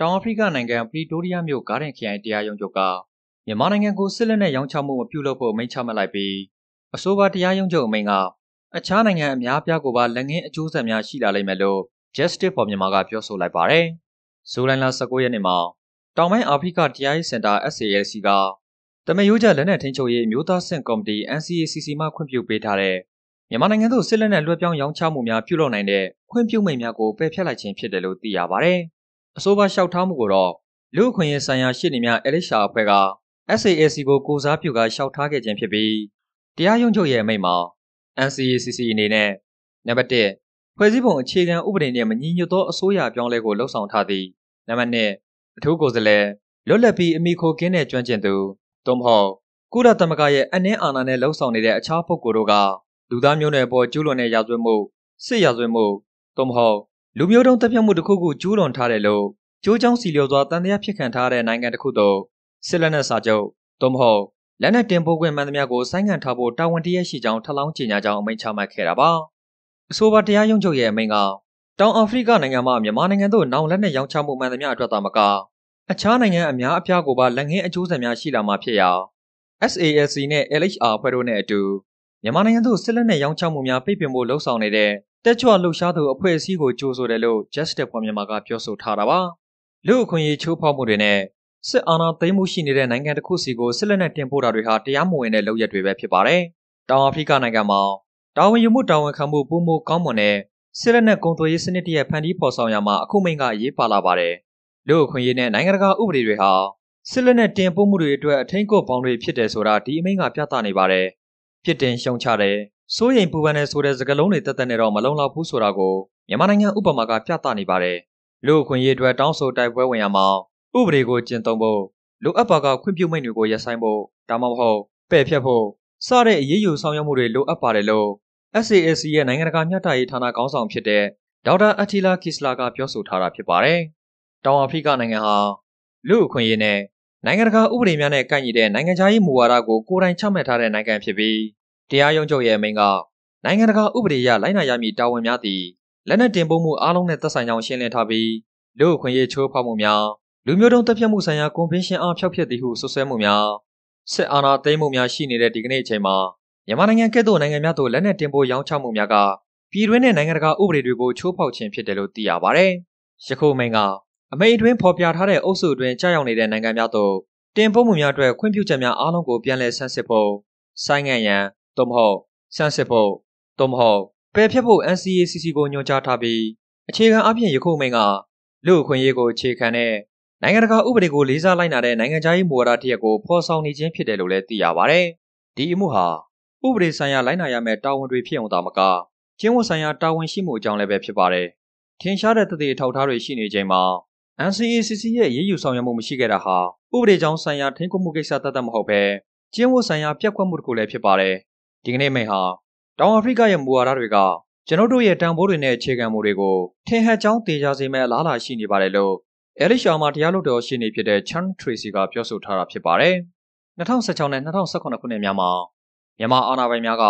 တောင်အာဖရိကနိုင်ငံပရီတိုးရီးယားမြို့ဂါဒင်ခရိုင်တရားရုံးချုပ်ကမြန်မာနိုင်ငံကိုစစ်လက်နက်ရောင်းချမှုမပြုလုပ်ဖို့မိန့်ချမှတ်လိုက်ပြီးအဆိုပါတရားရုံးချုပ်အမိန့်ကအခြားနိုင်ငံအများအပြားကိုပါလက်ငင်းအကျိုးဆက်များရှိလာလိမ့်မယ်လို့ Justice for Myanmar ကပြောဆိုလိုက်ပါတယ်။ဇူလိုင်လ19ရက်နေ့မှာတောင်ပိုင်းအာဖရိကတရားရေးစင်တာ SALC ကတမယိုးကျလက်နက်ထိန်းချုပ်ရေးမျိုးသားဆင့်ကော်မတီ NCACC မှခွင့်ပြုပေးထားတဲ့မြန်မာနိုင်ငံသို့စစ်လက်နက်လွှဲပြောင်းရောင်းချမှုများပြုလုပ်နိုင်တဲ့ခွင့်ပြုမိန့်များကိုပယ်ဖျက်လိုက်ခြင်းဖြစ်တယ်လို့သိရပါတယ်။ အဆိုပါလျှောက်ထားမှုကိုတော့လူ့အခွင့်အရေးဆိုင်ရာရှေ့နေများ LHR အဖွဲ့က SAAC ကိုကိုစားပြုကလျှောက်ထားခဲ့ခြင်းဖြစ်ပြီးတရားရုံးချုပ်ရဲ့အမိန့်မှာ NCACC အနေနဲ့နံပါတ်1ဖွဲ့စည်းပုံအခြေခံဥပဒေနှင့်မညီညွတ်သောအစိုးရပြောင်းလဲကိုလှုံ့ဆော်ထားသည်နံပါတ်2အထူးကိုယ်စားလှယ်လွတ်လပ်ပြီးအမိခိုကင်းတဲ့ကျွမ်းကျင်သူသို့မဟုတ်ကုလသမဂ္ဂရဲ့အနှင်းအာဏာနဲ့လှုံ့ဆော်နေတဲ့အခြားပုဂ္ဂိုလ်တို့ကလူသားမျိုးနွယ်ပေါ်ကျူးလွန်တဲ့ရာဇဝတ်မှုစစ်ရာဇဝတ်မှုသို့မဟုတ် လူမျိုးတုံးတပ်ဖြတ်မှုတစ်ခုခုကျူးလွန်ထားတယ်လို့ကြိုးကြောင်းစီလျော်စွာတန်တရားဖြစ်ခံထားတဲ့နိုင်ငံတစ်ခုသို့စစ်လက်နက်စာချုပ်သို့မဟုတ်လက်နက်တင်ပို့ခွင့်မှန်သမျှကိုဆိုင်းငံ့ထားဖို့တာဝန်တရရှိကြောင်းထပ်လောင်းကြေညာကြောင်းအမိန့်ချမှတ်ခဲ့တာပါအဆိုပါတရားရုံးချုပ်ရဲ့အမိန့်ကတောင်အာဖရိကနိုင်ငံမှမြန်မာနိုင်ငံသို့နောင်လက်နက်ရောင်းချမှုမှန်သမျှအတွက်သာမကအခြားနိုင်ငံအများအပြားကိုပါလက်ငင်းအကျိုးဆက်များရှိလာမှာဖြစ်ရာ SALC နဲ့ LHR ဖွဲ့တို့နဲ့အတူမြန်မာနိုင်ငံသို့စစ်လက်နက်ရောင်းချမှုများပိတ်ပင်ဖို့လှုံ့ဆော်နေတဲ့ တက်ကြွလှုပ်ရှားသူအဖွဲ့အစည်းကိုကြိုဆိုတယ်လို့ Justice for Myanmar ကပြောဆိုထားတာပါလူအခွင့်အရေးချိုးဖောက်မှုတွေနဲ့စစ်အာဏာသိမ်းမှုရှိနေတဲ့နိုင်ငံတစ်ခုစီကိုစစ်လက်နက်တင်ပို့တာတွေဟာတရားမဝင်တဲ့လုပ်ရက်တွေပဲဖြစ်ပါတယ်တောင်အာဖရိကနိုင်ငံမှာတာဝန်ယူမှုတာဝန်ခံမှုပုံမကောင်းမွန်တဲ့စစ်လက်နက်ကုန်သွယ်ရေးစနစ်တရက်ဖန်တီးဖော်ဆောင်ရမှာအခုမိန့်ကအရေးပါလာပါတယ်လူအခွင့်အရေးနဲ့နိုင်ငံတကာဥပဒေတွေဟာစစ်လက်နက်တင်ပို့မှုတွေအတွက်အထင်ကိုပေါင်းတွေဖြစ်တယ်ဆိုတာဒီအမိန့်ကပြသနေပါတယ်ပြစ်တင်ရှုံချတယ် စိုးရိမ်ပူပန်တဲ့ဆိုတဲ့စကားလုံးတွေတက်တက်နဲ့တော့မလုံလောက်ဘူးဆိုတာကိုမြန်မာနိုင်ငံဥပမာကပြသနေပါတယ်လူအခွင့်အရေးအတွက်တောင်းဆိုတိုက်ပွဲဝင်ရမှာဥပဒေကိုကျင့်သုံးဖို့လိုအပ်ပါကခွင့်ပြုမိန့်တွေကိုရပ်ဆိုင်းဖို့ဒါမှမဟုတ်ပယ်ဖျက်ဖို့စတဲ့အရေးယူဆောင်ရွက်မှုတွေလိုအပ်ပါတယ်လို့ SAAC ရဲ့နိုင်ငံတကာမျှတရေးဌာနခေါင်းဆောင်ဖြစ်တဲ့ဒေါက်တာအထီလာကစ္စလာကပြောဆိုထားတာဖြစ်ပါတယ်။တောင်အာဖရိကနိုင်ငံဟာလူ့အခွင့်အရေးနဲ့နိုင်ငံတကာဥပဒေများနဲ့ကိုက်ညီတဲ့နိုင်ငံခြားရေးမူဝါဒကိုကိုယ်တိုင်ချမှတ်ထားတဲ့နိုင်ငံဖြစ်ပြီး တရားရုံးချုပ်ရဲ့အမိန့်ကနိုင်ငံတကာဥပဒေအရလိုက်နာရမည့်တာဝန်များသည်လက်နက်တင်ပို့မှုအားလုံးနဲ့သက်ဆိုင်ကြောင်းရှင်းလင်းထားပြီးလူ့အခွင့်အရေးချိုးဖောက်မှုများလူမျိုးတုံးတပ်ဖြတ်မှုဆိုင်ရာကွန်ဗင်းရှင်းအားဖျောက်ဖျက်သည်ဟုဆွဆွဲမှုများစစ်အာဏာသိမ်းမှုများရှိနေတဲ့ဒီကနေ့အချိန်မှာမြန်မာနိုင်ငံကဲ့သို့နိုင်ငံများသို့လက်နက်တင်ပို့ရောင်းချမှုများကပြည်တွင်းနဲ့နိုင်ငံတကာဥပဒေတွေကိုချိုးဖောက်ခြင်းဖြစ်တယ်လို့သိရပါတယ်။ယခုအမိန့်ကအမိန့်အတွင်းဖော်ပြထားတဲ့အုပ်စုအတွင်းကြာရောက်နေတဲ့နိုင်ငံများသို့တင်ပို့မှုများအတွက်ခွင့်ပြုချက်များအားလုံးကိုပြန်လည်ဆန်းစစ်ဖို့ဆိုင်းငံ့ရန် သို့မဟုတ်ဆန်းစစ်ဖို့သို့မဟုတ်ပယ်ဖျက်ဖို့ NCACC ကိုညွှန်ကြားထားပြီးအခြေခံအပြင်ယခုအမိန့်ကလူ့အခွင့်အရေးကိုအခြေခံတဲ့နိုင်ငံတကာဥပဒေကိုလေးစားလိုက်နာတဲ့နိုင်ငံခြားရေးမူဝါဒတစ်ရပ်ကိုဖော်ဆောင်နေခြင်းဖြစ်တယ်လို့လည်းသိရပါတယ်။ဒီအမှုဟာဥပဒေဆိုင်ရာလိုက်နာရမယ့်တာဝန်တွေဖြစ်အောင်သာမကကျင်းဝတ်ဆိုင်ရာတာဝန်ရှိမှုအကြောင်းလည်းပဲဖြစ်ပါတယ်။ထင်ရှားတဲ့တည်ထောက်ထားတွေရှိနေချိန်မှာ NCACC ရဲ့ရေးယူဆောင်ရွက်မှုမရှိခဲ့တာဟာဥပဒေကြောင်းဆိုင်ရာထိန်းကွပ်မှုကိစ္စတသက်မဟုတ်ပဲကျင်းဝတ်ဆိုင်ရာပြက်ကွက်မှုတစ်ခုလည်းဖြစ်ပါတယ်။ ဒီကနေ့မိန့်ဟာတောင်အာဖရိကရဲ့မူဝါဒတွေကကျွန်တော်တို့ရဲ့တန်ဖိုးတွေနဲ့အခြေခံမှုတွေကိုထင်ဟပ်ကြောင်းတေချာစေမဲ့အလားအလာရှိနေပါတယ်လို့အဲလီရှာမှာတရားလွှတ်တော်ရှိနေဖြစ်တဲ့ Chan Tracy ကပြောဆိုထားတာဖြစ်ပါတယ်။2016နဲ့2018ခုနှစ်များမှာမြန်မာအာဏာပိုင်များက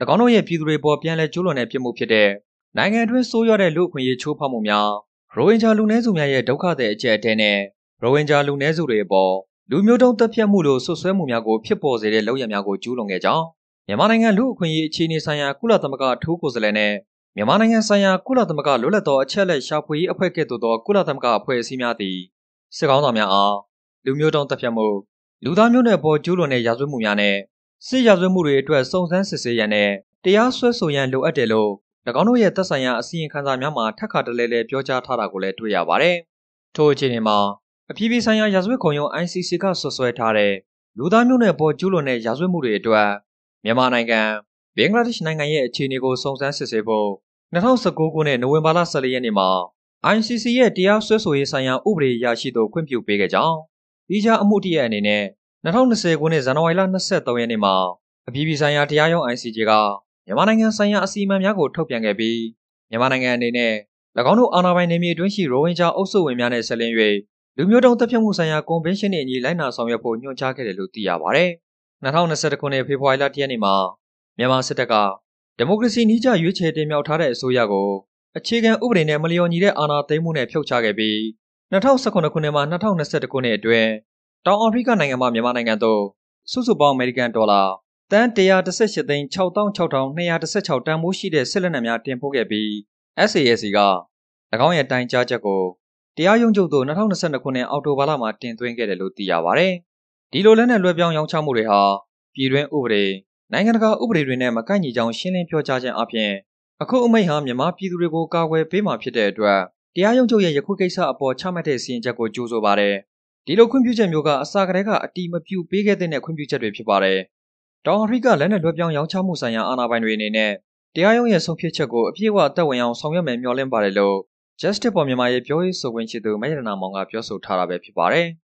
၎င်းတို့ရဲ့ပြည်သူတွေပေါ်ပြန်လည်ကျူးလွန်တဲ့ပြစ်မှုဖြစ်တဲ့နိုင်ငံအတွင်းဆိုးရွားတဲ့လူ့အခွင့်အရေးချိုးဖောက်မှုများရိုဟင်ဂျာလူနည်းစုများရဲ့ဒုက္ခသည်အကျပ်အတဲနဲ့ရိုဟင်ဂျာလူနည်းစုတွေအပေါ်လူမျိုးတုံးတပ်ဖြတ်မှုလိုဆွဆွဲမှုများကိုဖြစ်ပေါ်စေတဲ့လုပ်ရများကိုကျူးလွန်ခဲ့ကြောင်း မြန်မာနိုင်ငံလူ့အခွင့်အရေးအခြေအနေဆိုင်ရာကုလသမဂ္ဂအထူးကိုယ်စားလှယ်နဲ့မြန်မာနိုင်ငံဆိုင်ရာကုလသမဂ္ဂလွတ်လပ်သောအချက်အလက်ရှာဖွေရေးအဖွဲ့ကဲ့သို့သောကုလသမဂ္ဂအဖွဲ့အစည်းများသည်စစ်ကောင်းဆောင်များအားလူမျိုးတုံးတပ်ဖြတ်မှုလူသားမျိုးနွယ်ပေါ်ကျူးလွန်တဲ့ရာဇဝတ်မှုများနဲ့စစ်ရာဇဝတ်မှုတွေအတွက်စုံစမ်းစစ်ဆေးရန်နဲ့တရားစွဲဆိုရန်လိုအပ်တယ်လို့၎င်းတို့ရဲ့သက်ဆိုင်ရာအစည်းအဝေးခန်းစာများမှာထပ်ခါတလဲလဲပြောကြားထားတာကိုလည်းတွေ့ရပါတယ်။ထို့အခြေအနေမှာအပြည်ပြည်ဆိုင်ရာရာဇဝတ်ခုံရုံး ICC ကဆွဆွဲထားတဲ့လူသားမျိုးနွယ်ပေါ်ကျူးလွန်တဲ့ရာဇဝတ်မှုတွေအတွက် မြန်မာနိုင်ငံဘင်္ဂလားဒေ့ရှ်နိုင်ငံရဲ့အခြေအနေကိုစုံစမ်းစစ်ဆေးဖို့2019ခုနှစ်နိုဝင်ဘာလ14ရက်နေ့မှာ ICC ရဲ့တရားစွဲဆိုရေးဆိုင်ရာဥပဒေရရှိသို့ခွင့်ပြုပေးခဲ့ကြောင်းဒီကြားအမှုတရအနေနဲ့2020ခုနှစ်ဇန်နဝါရီလ23ရက်နေ့မှာအပြည်ပြည်ဆိုင်ရာတရားရုံး ICJ ကမြန်မာနိုင်ငံဆိုင်ရာအစီအမံများကိုထုတ်ပြန်ခဲ့ပြီးမြန်မာနိုင်ငံအနေနဲ့၎င်းတို့အာဏာပိုင်နေမြေအတွင်းရှိရိုဟင်ဂျာအုပ်စုဝင်များနဲ့ဆက်လင်း၍လူမျိုးတုံးတပ်ဖြတ်မှုဆိုင်ရာကွန်ဗင်းရှင်းနှင့်အညီလိုက်နာဆောင်ရွက်ဖို့ညွှန်ကြားခဲ့တယ်လို့သိရပါဗျ။ 2021ခုနှစ်ဖေဖော်ဝါရီလ10ရက်နေ့မှာမြန်မာစစ်တပ်ကဒီမိုကရေစီနည်းကျရွေးချယ်တင်မြှောက်ထားတဲ့အစိုးရကိုအခြေခံဥပဒေနဲ့မလျော်ညီတဲ့အာဏာသိမ်းမှုနဲ့ဖျောက်ချခဲ့ပြီး2019ခုနှစ်မှ2021ခုနှစ်အတွင်းတောင်အာဖရိကနိုင်ငံမှမြန်မာနိုင်ငံသို့စုစုပေါင်းအမေရိကန်ဒေါ်လာတန်118သိန်း66,216တန်ဖိုးရှိတဲ့စစ်လက်နက်များတင်ပို့ခဲ့ပြီး SASC က၎င်းရဲ့တိုင်ကြားချက်ကိုတရားရုံးချုပ်သို့2022ခုနှစ်အောက်တိုဘာလမှာတင်သွင်းခဲ့တယ်လို့သိရပါဗျ။ ဒီလိုလက်နက်လွှဲပြောင်းရောင်းချမှုတွေဟာပြည်တွင်းဥပဒေနိုင်ငံတကာဥပဒေတွေနဲ့မကိုက်ညီကြောင်းရှင်းလင်းပြောကြားခြင်းအပြင်အခုအမိန့်ဟာမြန်မာပြည်သူတွေကိုကာကွယ်ပေးမှာဖြစ်တဲ့အတွက်တရားရုံးချုပ်ရဲ့ယခုကိစ္စအပေါ်ချမှတ်တဲ့စီရင်ချက်ကိုကြိုဆိုပါတယ်။ဒီလိုခွင့်ပြုချက်မျိုးကအစာကတည်းကအတီးမပြူပေးခဲ့တဲ့ခွင့်ပြုချက်တွေဖြစ်ပါတယ်။တောင်အာဖရိကလက်နက်လွှဲပြောင်းရောင်းချမှုဆိုင်ရာအာဏာပိုင်တွေအနေနဲ့တရားရုံးရဲ့ဆုံးဖြတ်ချက်ကိုအပြည့်အဝအသက်ဝင်အောင်ဆောင်ရွက်မယ်မျှော်လင့်ပါတယ်လို့ Justice for Myanmar ရဲ့ပြောရေးဆိုခွင့်ရှိသူမယရနာမောင်ကပြောဆိုထားတာပဲဖြစ်ပါတယ်။